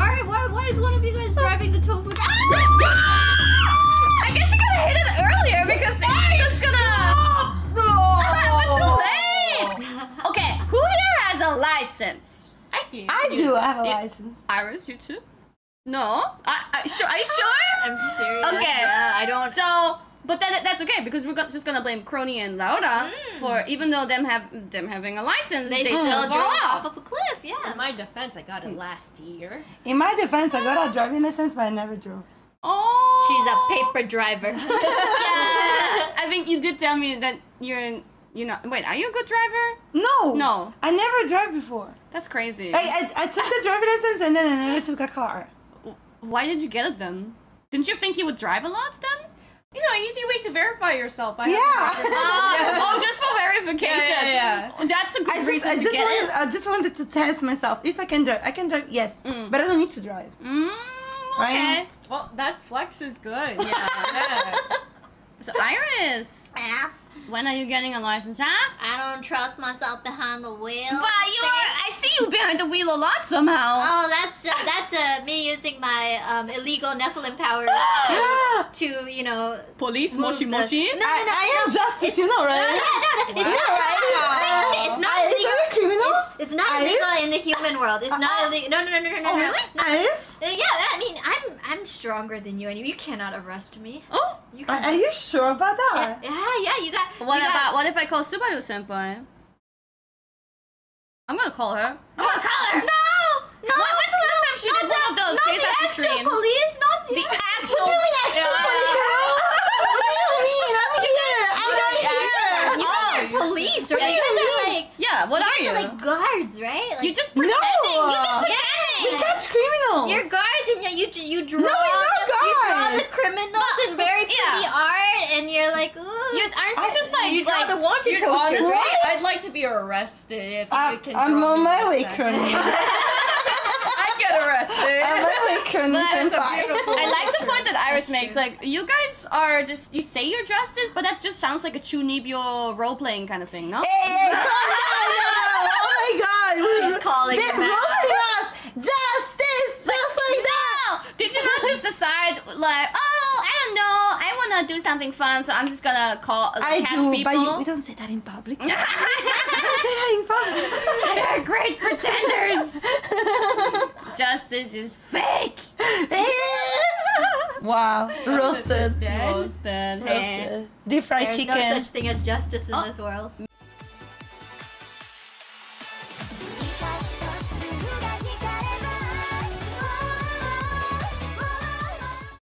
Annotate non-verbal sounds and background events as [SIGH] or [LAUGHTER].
Why, why, why is one of you guys driving the tofu? [LAUGHS] Ah! I guess you could have hit it earlier because it's just gonna. [LAUGHS] Ah, but too late. Okay, who here has a license? I do. I do have a Yeah. license. IRyS, you too? No? I, I, sure, are you [LAUGHS] sure? I'm serious. Okay. Yeah, I don't. So, but then that's okay because we're just gonna blame Kronii and Raora mm. for even though them have them having a license, they, they, still still drove fall off off. of a cliff. Yeah. In my defense, I got it last year. In my defense, I got a driving license, but I never drove. Oh, She's a paper driver. [LAUGHS] Yeah, I think you did tell me that you're you're not. Wait, are you a good driver? No. No. I never drove before. That's crazy. Like, I, I took the driving license and then I never took a car. Why did you get it then? Didn't you think you would drive a lot then? You know, easy way to verify yourself. I have Yeah. a- Oh, [LAUGHS] oh, just for verification. Yeah, yeah, That's a good I just, reason I to just get wanted, it. I just wanted to test myself if I can drive. I can drive, yes, Mm. but I don't need to drive. Mm, okay. Right? Well, that flex is good. [LAUGHS] Yeah. Yeah. So IRyS, Yeah. when are you getting a license, huh? I don't trust myself behind the wheel. But you are. I see you behind the wheel a lot somehow. Oh, that's uh, that's uh, me using my um, illegal Nephilim powers [GASPS] Yeah. to you know. Police move moshi the- moshi. No, I, no, I no. am justice, you know, right? no, no, no. It's not Wow. It's not I- Is illegal. a criminal? It's not IRyS? illegal in the human world. It's not Uh, uh. illegal. No, no, no, no, no, no. Oh, no. really? No. IRyS? Uh, Yeah, I mean, I'm I'm stronger than you, and you cannot arrest me. Oh. You Are, can. are you sure about that? yeah, yeah, you got. What you got- about what if I call Subaru senpai? I'm gonna call her. I'm gonna call her. No, no. When- when's the last time she did one of those face the after actual streams? police, not the. The actual. What do you mean actual Yeah. police, girl? [LAUGHS] What do you mean? I'm here. I'm You here. guys Oh. are police, right? What do You guys you are like. Yeah. What are you you? guys are like guards, right? Like, you just pretending. No. pretending. We catch criminals. You're guards, and you you, you draw. No, we're not them- You draw the guards. criminals in very yeah. pretty art, and you're like, ooh. You aren't you I- just like you draw like, the wanted Dude, posters, honestly, right? I'd like to be arrested if I- you can. I'm draw on my way, that. Kronii. [LAUGHS] [LAUGHS] I'd get arrested. I'm on my way, Kronii I like the point that IRyS makes. Like, you guys are just you say you're justice, but that just sounds like a Chunibyo role playing kind of thing, no? Hey, hey, calm down now. Oh my god. She's calling They're roasting us. Justice, just like that. Did you not just decide like, oh, I don't know, I wanna do something fun, so I'm just gonna call uh, I catch do, people. but you, we don't say that in public. [LAUGHS] we don't say that in public. They're great pretenders. [LAUGHS] Justice is fake. [LAUGHS] wow, Justice is roasted. Roasted. Roasted. Deep fried There's chicken. no such thing as justice in this world.